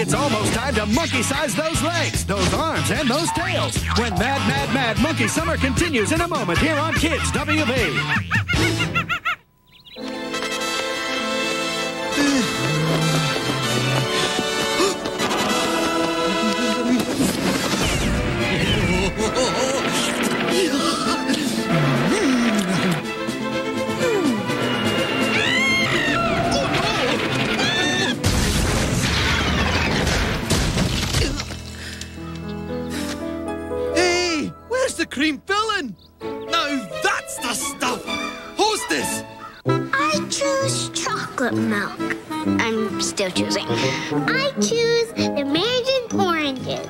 It's almost time to monkey size those legs, those arms, and those tails when Mad, Mad, Mad Monkey Summer continues in a moment here on Kids WB. Cream filling? Now that's the stuff! Hostess! I choose chocolate milk. I'm still choosing. I choose the mandarin oranges.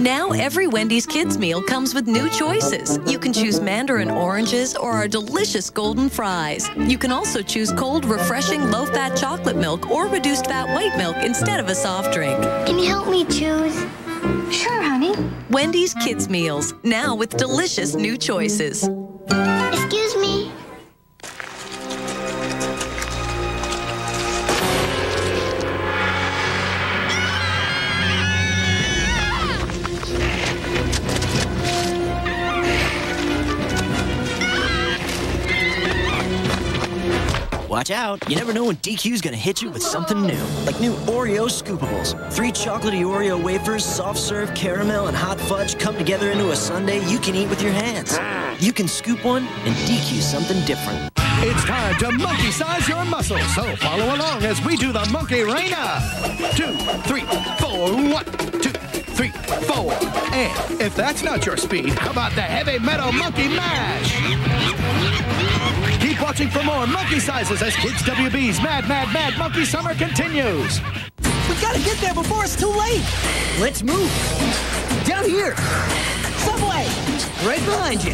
Now every Wendy's kids meal comes with new choices. You can choose mandarin oranges or our delicious golden fries. You can also choose cold, refreshing, low-fat chocolate milk or reduced fat white milk instead of a soft drink. Can you help me choose? Sure, honey. Wendy's kids meals, now with delicious new choices. Watch out. You never know when DQ's gonna hit you with something new. Like new Oreo Scoopables. Three chocolatey Oreo wafers, soft serve, caramel, and hot fudge come together into a sundae you can eat with your hands. You can scoop one and DQ something different. It's time to monkey size your muscles, so follow along as we do the monkey raina. Two, three, four, one. And if that's not your speed, how about the heavy metal monkey mash? Keep watching for more monkey sizes as Kids WB's Mad, Mad, Mad Monkey Summer continues. We gotta get there before it's too late. Let's move. Down here. Subway, Right behind you.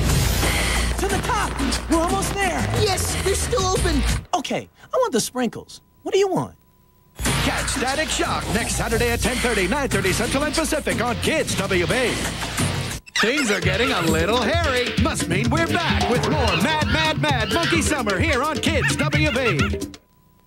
to the top. We're almost there. Yes, they're still open. Okay, I want the sprinkles. What do you want? Catch Static Shock next Saturday at 10:30, 9:30 Central and Pacific on Kids WB. Things are getting a little hairy. Must mean we're back with more Mad, Mad, Mad Monkey Summer here on Kids WB.